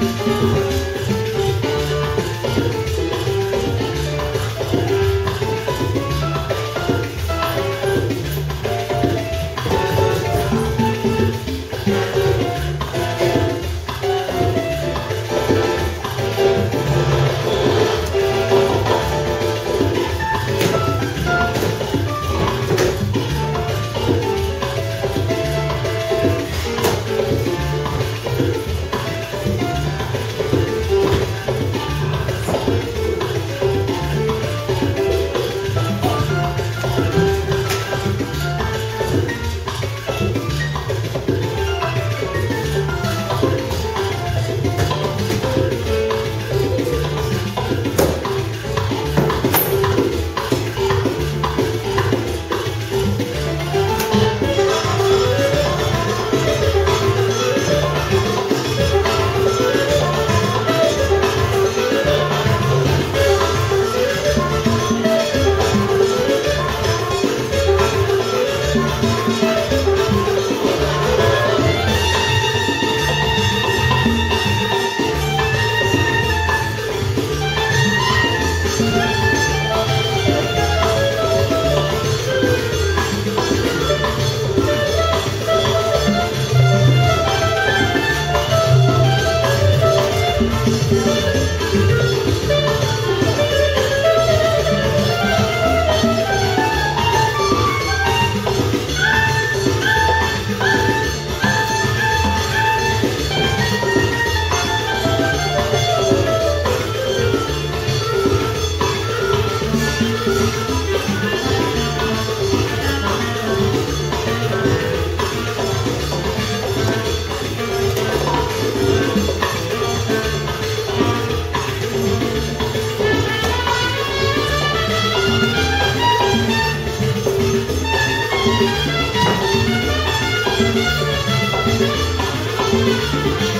Música Thank you.